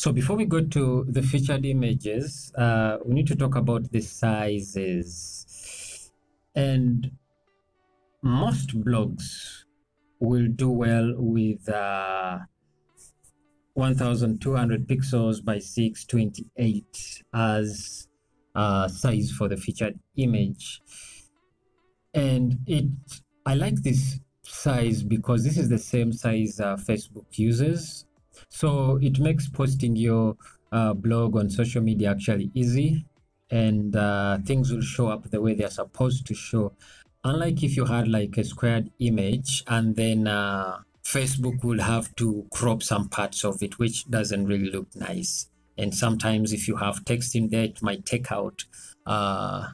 So before we go to the featured images, uh, we need to talk about the sizes. And most blogs will do well with uh, 1200 pixels by 628 as uh, size for the featured image. And it, I like this size because this is the same size uh, Facebook uses. So it makes posting your uh, blog on social media actually easy and uh, things will show up the way they're supposed to show. Unlike if you had like a squared image and then uh, Facebook will have to crop some parts of it, which doesn't really look nice. And sometimes if you have text in there, it might take out uh,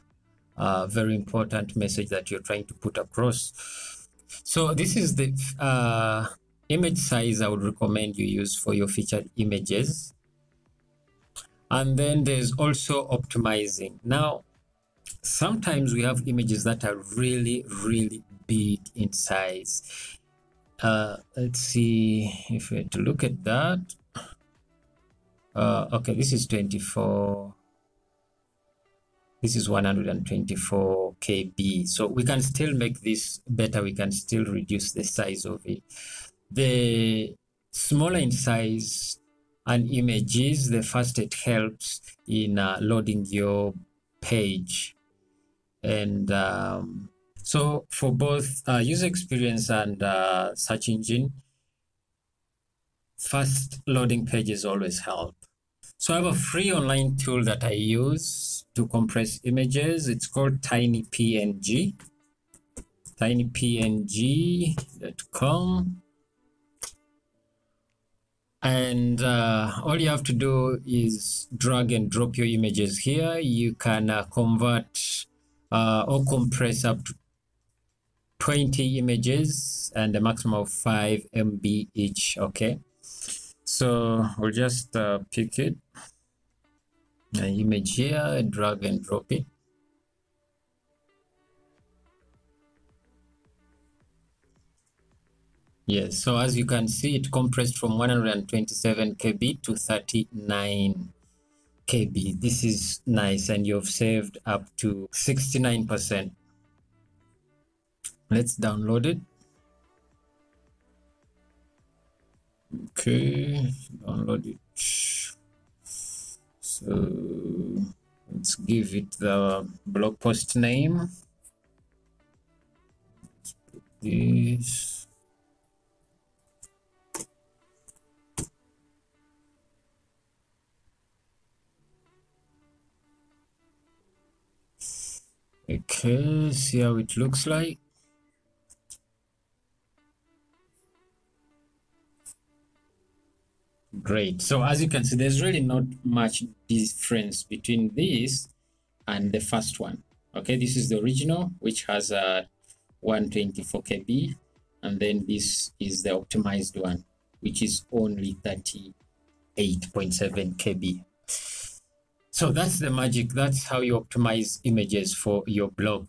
a very important message that you're trying to put across. So this is the uh, image size I would recommend you use for your featured images. And then there's also optimizing. Now, sometimes we have images that are really, really big in size. Uh, let's see if we to look at that. Uh, okay, this is 24. This is 124 KB. So we can still make this better. We can still reduce the size of it. The smaller in size an image is, the faster it helps in uh, loading your page. And um, so for both uh, user experience and uh, search engine, fast loading pages always help. So I have a free online tool that I use to compress images. It's called TinyPNG, tinypng.com and uh, all you have to do is drag and drop your images here. You can uh, convert uh, or compress up to 20 images and a maximum of 5 MB each okay? So we'll just uh, pick it. An image here drag and drop it Yes, so as you can see, it compressed from 127 KB to 39 KB. This is nice, and you've saved up to 69%. Let's download it. Okay, download it. So let's give it the blog post name. This. Okay, see how it looks like. Great. So as you can see, there's really not much difference between this and the first one. Okay, this is the original, which has a 124 KB, and then this is the optimized one, which is only 38.7 KB. So that's the magic. That's how you optimize images for your blog.